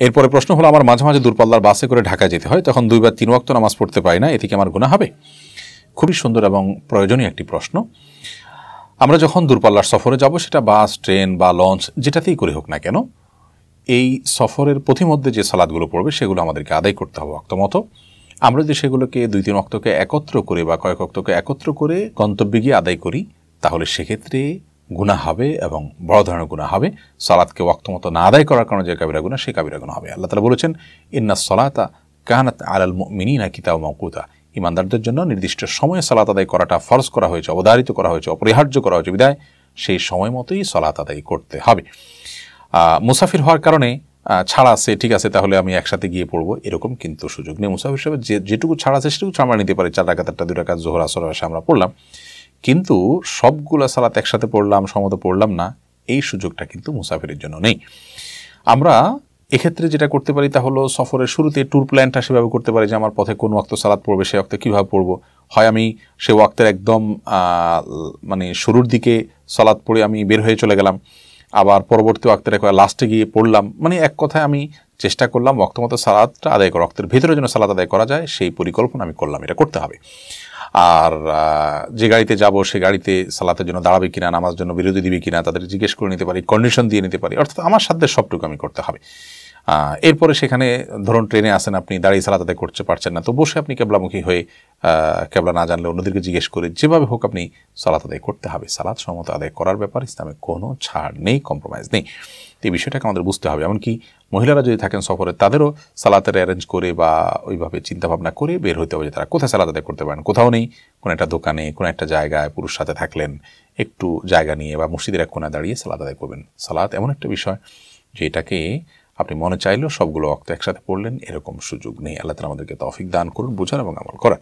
এরপরে প্রশ্ন হলো, আমার মাঝে মাঝে দূরপাল্লার বাসে করে ঢাকা যেতে হয়, তখন দুইবার তিন ওয়াক্ত নামাজ পড়তে পারি না, এতে কি আমার গুণা হবে? খুবই সুন্দর এবং প্রয়োজনীয় একটি প্রশ্ন। আমরা যখন দূরপাল্লার সফরে যাব, সেটা বাস, ট্রেন বা লঞ্চ, যেটাতেই করে হোক না কেন, এই সফরের প্রতিমধ্যে যে সালাদগুলো পড়বে, সেগুলো আমাদেরকে আদায় করতে হবে অক্তমতো আমরা যে সেগুলোকে দুই তিন অক্তকে একত্র করে বা কয়েক অক্তকে একত্র করে গন্তব্যে গিয়ে আদায় করি, তাহলে সেক্ষেত্রে গুণা হবে এবং বড় ধরনের গুণা হবে। সালাদকে ওয়াক্তমতো না আদায় করার কারণে যে কাবিরা গুণা সেই কাবিরা গুণা হবে। আল্লাহ তালা বলেছেন, ইন্না সলাতা কাহানাত আলাল মিনা কিতাব মকুতা ইমানদারদের জন্য নির্দিষ্ট সময়ে সালাত আদায় করাটা ফরজ করা হয়েছে, অবধারিত করা হয়েছে, অপরিহার্য করা হয়েছে। বিদায়, সেই সময় মতোই সলাত আদায় করতে হবে। মুসাফির হওয়ার কারণে ছাড়া আছে, ঠিক আছে, তাহলে আমি একসাথে গিয়ে পড়ব। এরকম কিন্তু সুযোগ নেই। মুসাফির হিসেবে যে, যেটুকু ছাড়া আছে, সেটুকু আমরা নিতে পারি। চার একটা দুই রাখাত জোহর, আসর আসে আমরা পড়লাম। কিন্তু সবগুলো সালাত একসাথে পড়লাম সমত পড়লাম না, এই সুযোগটা কিন্তু মুসাফিরের জন্য নেই। আমরা এক্ষেত্রে যেটা করতে পারি তা হলো সফরের শুরুতে ট্যুর প্ল্যানটা সেভাবে করতে পারি যে আমার পথে কোন ওয়াক্ত সালাদ পড়বে সে ওয়াক্তে কীভাবে পড়ব। হয় আমি সে ওয়াক্তের একদম মানে শুরুর দিকে সালাদ পড়ে আমি বের হয়ে চলে গেলাম। আবার পরবর্তী ওয়াক্তের একবার লাস্টে গিয়ে পড়লাম। মানে এক কথায় আমি চেষ্টা করলাম মতো সালাদটা আদায় করা, রক্তের ভেতরে যেন সালাদ আদায় করা যায়, সেই পরিকল্পনা আমি করলাম, এটা করতে হবে। আর যে গাড়িতে যাব, সে গাড়িতে সালাতের জন্য দাঁড়াবে কিনা নামাজ জন্য বিরতি দিবে কিনা, তাদের জিজ্ঞেস করে নিতে পারি কন্ডিশন দিয়ে নিতে পারি, অর্থাৎ আমার সাধ্যের সবটুকু আমি করতে হবে। এরপরে সেখানে ধরুন ট্রেনে আসেন আপনি, দাঁড়িয়ে সালাত আদায় করতে পারছেন না, তো বসে আপনি কেবলামুখী হয়ে কেবলা না জানলে অন্যদেরকে জিজ্ঞেস করে যেভাবে হোক আপনি সালাত আদায় করতে হবে। সালাত সমত আদায় করার ব্যাপারে, ইসলামে কোনো ছাড় নেই কম্প্রোমাইজ নেই। তো এই বিষয়টাকে আমাদের বুঝতে হবে। এমনকি মহিলারা যদি থাকেন সফরে, তাদেরও সালাতের অ্যারেঞ্জ করে বা ওইভাবে চিন্তাভাবনা করে বের হতে হবে যে তারা কোথায় সালাত আদায় করতে পারেন। কোথাও নেই, কোনো একটা দোকানে, কোনো একটা জায়গায় পুরুষ সাথে থাকলেন, একটু জায়গা নিয়ে বা মসজিদের এক কোনায় দাঁড়িয়ে সালাত আদায় করবেন। সালাত এমন একটা বিষয় যে এটাকে আপনি মনে চাইলেও সবগুলো অক্ত একসাথে পড়লেন, এরকম সুযোগ নেই। আল্লাহ তালা আমাদেরকে তফিক দান করুন বোঝান এবং আমল করার।